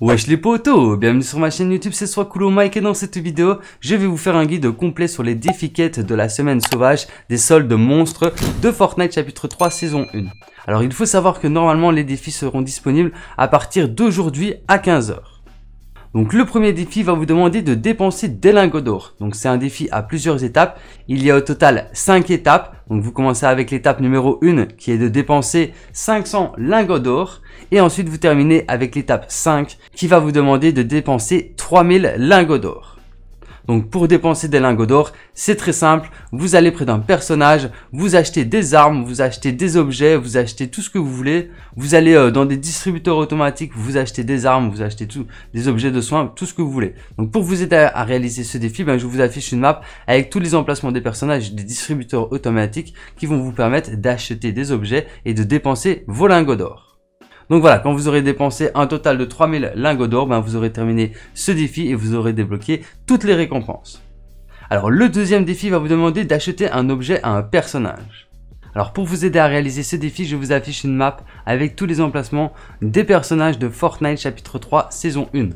Wesh les potos, bienvenue sur ma chaîne YouTube, c'est soit Coolo Mike et dans cette vidéo, je vais vous faire un guide complet sur les défis quêtes de la semaine sauvage des soldes monstres de Fortnite chapitre 3 saison 1. Alors il faut savoir que normalement les défis seront disponibles à partir d'aujourd'hui à 15h. Donc le premier défi va vous demander de dépenser des lingots d'or. Donc c'est un défi à plusieurs étapes. Il y a au total 5 étapes. Donc vous commencez avec l'étape numéro 1 qui est de dépenser 500 lingots d'or. Et ensuite vous terminez avec l'étape 5 qui va vous demander de dépenser 3000 lingots d'or. Donc pour dépenser des lingots d'or, c'est très simple. Vous allez près d'un personnage, vous achetez des armes, vous achetez des objets, vous achetez tout ce que vous voulez. Vous allez euh, dans des distributeurs automatiques, vous achetez des armes, vous achetez tout, des objets de soins, tout ce que vous voulez. Donc pour vous aider à, réaliser ce défi, ben, je vous affiche une map avec tous les emplacements des personnages, des distributeurs automatiques qui vont vous permettre d'acheter des objets et de dépenser vos lingots d'or. Donc voilà, quand vous aurez dépensé un total de 3000 lingots d'or, ben vous aurez terminé ce défi et vous aurez débloqué toutes les récompenses. Alors le deuxième défi va vous demander d'acheter un objet à un personnage. Alors pour vous aider à réaliser ce défi, je vous affiche une map avec tous les emplacements des personnages de Fortnite chapitre 3 saison 1.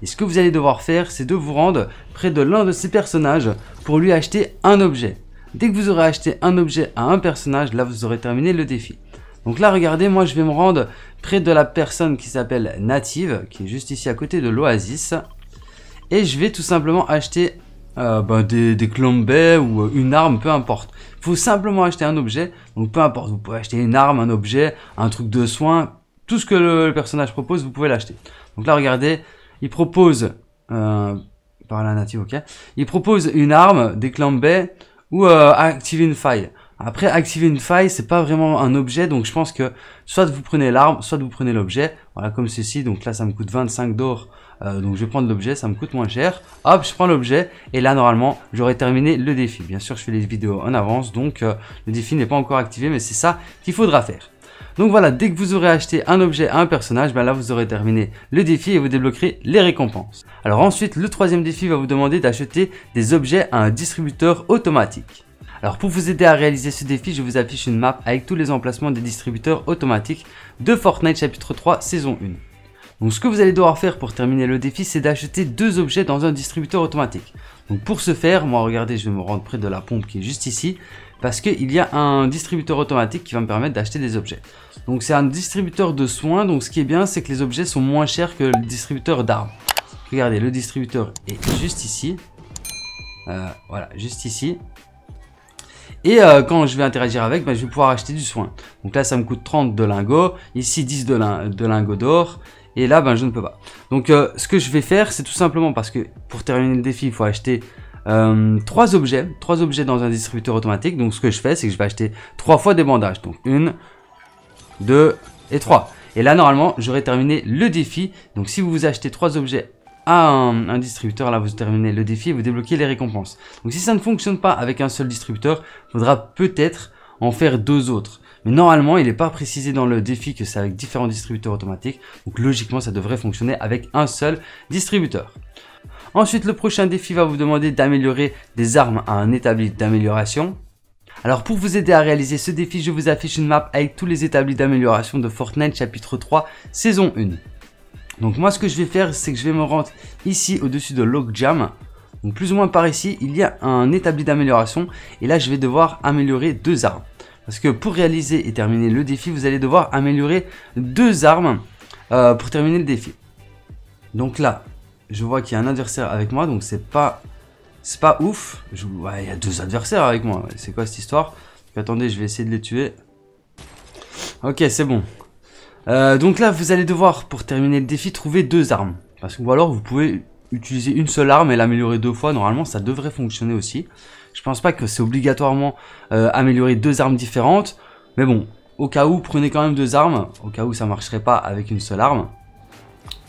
Et ce que vous allez devoir faire, c'est de vous rendre près de l'un de ces personnages pour lui acheter un objet. Dès que vous aurez acheté un objet à un personnage, là vous aurez terminé le défi. Donc là, regardez, moi je vais me rendre près de la personne qui s'appelle Native, qui est juste ici à côté de l'Oasis. Et je vais tout simplement acheter euh, bah, des, des ou euh, une arme, peu importe. Faut simplement acheter un objet. Donc peu importe, vous pouvez acheter une arme, un objet, un truc de soin. Tout ce que le, personnage propose, vous pouvez l'acheter. Donc là, regardez, il propose... Euh, par native, ok. Il propose une arme, des clambets ou euh, activer une faille. Après, activer une faille, c'est pas vraiment un objet, donc je pense que soit vous prenez l'arme, soit vous prenez l'objet. Voilà, comme ceci. Donc là, ça me coûte 25 d'or. Euh, donc je vais prendre l'objet, ça me coûte moins cher. Hop, je prends l'objet. Et là, normalement, j'aurai terminé le défi. Bien sûr, je fais les vidéos en avance, donc euh, le défi n'est pas encore activé, mais c'est ça qu'il faudra faire. Donc voilà, dès que vous aurez acheté un objet à un personnage, ben là vous aurez terminé le défi et vous débloquerez les récompenses. Alors ensuite, le troisième défi va vous demander d'acheter des objets à un distributeur automatique. Alors pour vous aider à réaliser ce défi, je vous affiche une map avec tous les emplacements des distributeurs automatiques de Fortnite chapitre 3 saison 1. Donc ce que vous allez devoir faire pour terminer le défi, c'est d'acheter deux objets dans un distributeur automatique. Donc pour ce faire, moi regardez, je vais me rendre près de la pompe qui est juste ici, parce qu'il y a un distributeur automatique qui va me permettre d'acheter des objets. Donc c'est un distributeur de soins, donc ce qui est bien, c'est que les objets sont moins chers que le distributeur d'armes. Regardez, le distributeur est juste ici. Euh, voilà, juste ici. Et euh, quand je vais interagir avec, ben, je vais pouvoir acheter du soin. Donc là, ça me coûte 30 de lingots. Ici, 10 de, lingots d'or. Et là, ben, je ne peux pas. Donc, euh, ce que je vais faire, c'est tout simplement parce que pour terminer le défi, il faut acheter euh, 3 objets. 3 objets dans un distributeur automatique. Donc, ce que je fais, c'est que je vais acheter 3 fois des bandages. Donc, 1, 2 et 3. Et là, normalement, j'aurai terminé le défi. Donc, si vous achetez 3 objets à un, distributeur, là vous terminez le défi et vous débloquez les récompenses. Donc si ça ne fonctionne pas avec un seul distributeur, il faudra peut-être en faire deux autres. Mais normalement, il n'est pas précisé dans le défi que c'est avec différents distributeurs automatiques. Donc logiquement, ça devrait fonctionner avec un seul distributeur. Ensuite, le prochain défi va vous demander d'améliorer des armes à un établi d'amélioration. Alors pour vous aider à réaliser ce défi, je vous affiche une map avec tous les établis d'amélioration de Fortnite chapitre 3 saison 1. Donc moi ce que je vais faire c'est que je vais me rendre ici au-dessus de Logjam. Donc plus ou moins par ici il y a un établi d'amélioration et là je vais devoir améliorer deux armes. Parce que pour réaliser et terminer le défi vous allez devoir améliorer deux armes euh, pour terminer le défi. Donc là je vois qu'il y a un adversaire avec moi donc c'est pas c'est pas ouf. Il y a deux adversaires avec moi. C'est quoi cette histoire? Attendez je vais essayer de les tuer. Ok c'est bon. Euh, donc là, vous allez devoir, pour terminer le défi, trouver deux armes. Parce que, ou alors, vous pouvez utiliser une seule arme et l'améliorer deux fois. Normalement, ça devrait fonctionner aussi. Je pense pas que c'est obligatoirement euh, améliorer deux armes différentes. Mais bon, au cas où, prenez quand même deux armes. Au cas où ça marcherait pas avec une seule arme.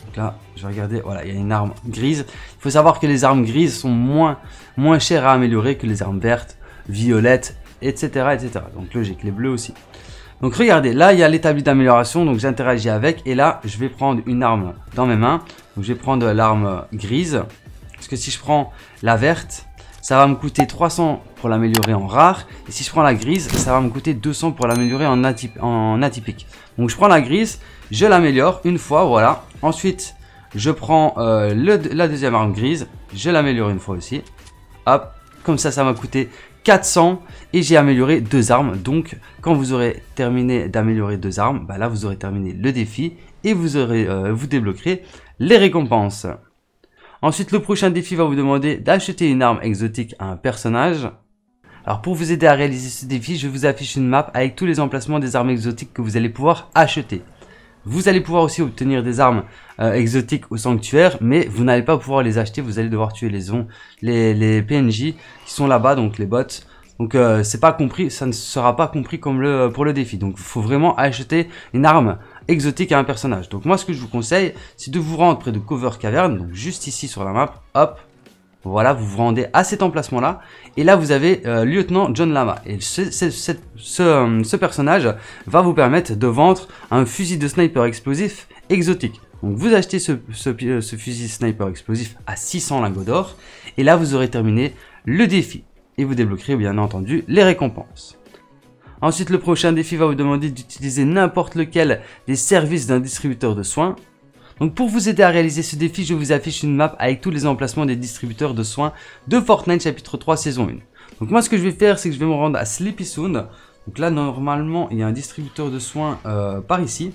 Donc là, je vais regarder, voilà, il y a une arme grise. Il faut savoir que les armes grises sont moins, moins chères à améliorer que les armes vertes, violettes, etc., etc. Donc logique, les bleus aussi. Donc regardez, là il y a l'établi d'amélioration, donc j'interagis avec, et là je vais prendre une arme dans mes mains. Donc je vais prendre l'arme grise, parce que si je prends la verte, ça va me coûter 300 pour l'améliorer en rare. Et si je prends la grise, ça va me coûter 200 pour l'améliorer en, atypique. Donc je prends la grise, je l'améliore une fois, voilà. Ensuite, je prends euh, la deuxième arme grise, je l'améliore une fois aussi. Hop, comme ça, ça m'a coûté 400 et j'ai amélioré deux armes. Donc, quand vous aurez terminé d'améliorer deux armes, bah là, vous aurez terminé le défi et vous aurez, euh, vous débloquerez les récompenses. Ensuite, le prochain défi va vous demander d'acheter une arme exotique à un personnage. Alors pour vous aider à réaliser ce défi, je vous affiche une map avec tous les emplacements des armes exotiques que vous allez pouvoir acheter. Vous allez pouvoir aussi obtenir des armes euh, exotiques au sanctuaire, mais vous n'allez pas pouvoir les acheter, vous allez devoir tuer les, on, les, les PNJ qui sont là-bas, donc les bots. Donc euh, c'est pas compris, ça ne sera pas compris comme le pour le défi. Donc il faut vraiment acheter une arme exotique à un personnage. Donc moi ce que je vous conseille, c'est de vous rendre près de Cover Cavern, donc juste ici sur la map, hop, voilà, vous vous rendez à cet emplacement-là, et là vous avez euh, lieutenant John Lama. Et ce, euh, ce, personnage va vous permettre de vendre un fusil de sniper explosif exotique. Donc vous achetez ce, ce fusil sniper explosif à 600 lingots d'or, et là vous aurez terminé le défi. Et vous débloquerez bien entendu les récompenses. Ensuite, le prochain défi va vous demander d'utiliser n'importe lequel des services d'un distributeur de soins. Donc pour vous aider à réaliser ce défi, je vous affiche une map avec tous les emplacements des distributeurs de soins de Fortnite chapitre 3 saison 1. Donc moi ce que je vais faire, c'est que je vais me rendre à Sleepy Soon. Donc là normalement il y a un distributeur de soins euh, par ici,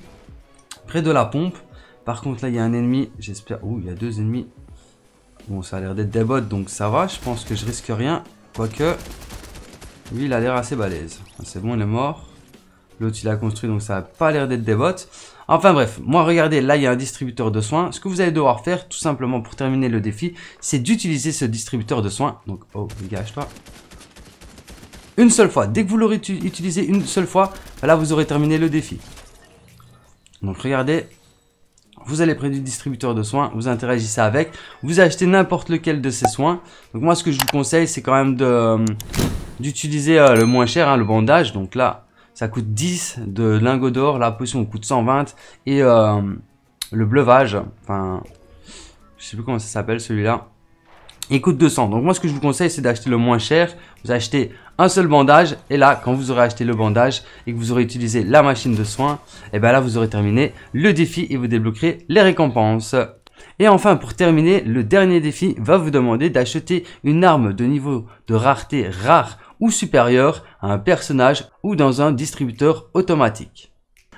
près de la pompe. Par contre là il y a un ennemi, j'espère... Ouh il y a deux ennemis. Bon ça a l'air d'être des bots donc ça va, je pense que je risque rien. Quoique, lui, il a l'air assez balèze. C'est bon, il est mort. L'autre, il a construit, donc ça n'a pas l'air d'être des bots. Enfin bref, moi regardez, là il y a un distributeur de soins. Ce que vous allez devoir faire, tout simplement pour terminer le défi, c'est d'utiliser ce distributeur de soins. Donc, oh, dégage-toi. Une seule fois. Dès que vous l'aurez utilisé une seule fois, là vous aurez terminé le défi. Donc regardez, vous allez près du distributeur de soins, vous interagissez avec, vous achetez n'importe lequel de ces soins. Donc moi ce que je vous conseille, c'est quand même d'utiliser euh, le moins cher, hein, le bandage. Donc là, ça coûte 10 de lingots d'or. La potion coûte 120. Et euh, le bleuvage, enfin, je sais plus comment ça s'appelle celui-là. Il coûte 200. Donc moi, ce que je vous conseille, c'est d'acheter le moins cher. Vous achetez un seul bandage. Et là, quand vous aurez acheté le bandage et que vous aurez utilisé la machine de soins, et eh bien là, vous aurez terminé le défi et vous débloquerez les récompenses. Et enfin, pour terminer, le dernier défi va vous demander d'acheter une arme de niveau de rareté rare ou supérieur à un personnage ou dans un distributeur automatique.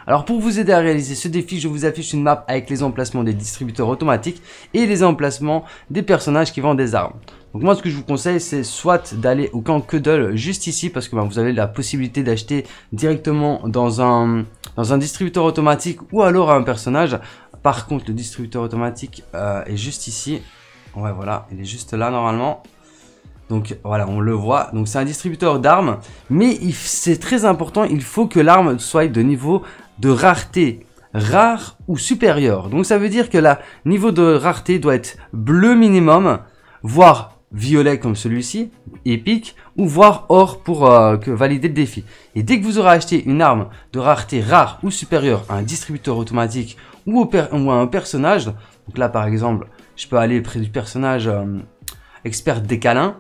Alors pour vous aider à réaliser ce défi, je vous affiche une map avec les emplacements des distributeurs automatiques et les emplacements des personnages qui vendent des armes. Donc moi ce que je vous conseille c'est soit d'aller au camp Cuddle juste ici parce que ben, vous avez la possibilité d'acheter directement dans un, dans un distributeur automatique ou alors à un personnage. Par contre le distributeur automatique euh, est juste ici. Ouais voilà, il est juste là normalement. Donc voilà, on le voit. Donc c'est un distributeur d'armes, mais c'est très important, il faut que l'arme soit de niveau de rareté rare ou supérieur. Donc ça veut dire que le niveau de rareté doit être bleu minimum, voire violet comme celui-ci, épique, ou voire or pour euh, valider le défi. Et dès que vous aurez acheté une arme de rareté rare ou supérieure à un distributeur automatique ou, à un personnage, donc là par exemple, je peux aller près du personnage euh, expert des câlins,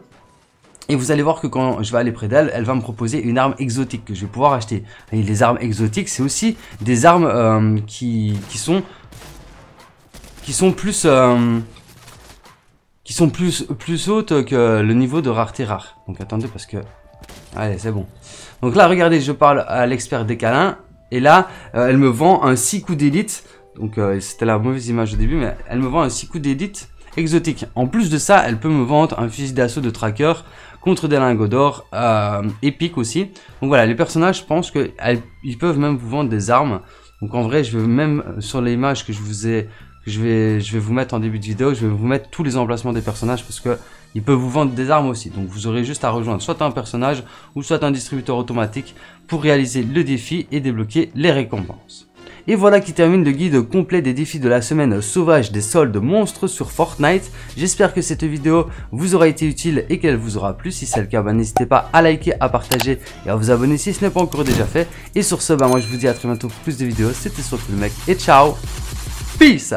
et vous allez voir que quand je vais aller près d'elle, elle va me proposer une arme exotique que je vais pouvoir acheter. Et les armes exotiques, c'est aussi des armes euh, qui, sont euh, plus hautes que le niveau de rareté rare. Donc attendez parce que allez c'est bon. Donc là regardez, je parle à l'expert des câlins et là euh, elle me vend un 6 coups d'élite. Donc c'était la mauvaise image au début, mais elle me vend un 6 coups d'élite exotique. En plus de ça, elle peut me vendre un fusil d'assaut de tracker contre des lingots d'or euh, épiques aussi. Donc voilà, les personnages, je pense qu'ils peuvent même vous vendre des armes. Donc en vrai, je vais même sur l'image que je vous ai, que je vais, je vais vous mettre en début de vidéo, je vais vous mettre tous les emplacements des personnages parce que ils peuvent vous vendre des armes aussi. Donc vous aurez juste à rejoindre soit un personnage ou soit un distributeur automatique pour réaliser le défi et débloquer les récompenses. Et voilà qui termine le guide complet des défis de la semaine sauvage des soldes monstres sur Fortnite. J'espère que cette vidéo vous aura été utile et qu'elle vous aura plu. Si c'est le cas, bah, n'hésitez pas à liker, à partager et à vous abonner si ce n'est pas encore déjà fait. Et sur ce, bah, moi je vous dis à très bientôt pour plus de vidéos. C'était sur le mec et ciao Peace.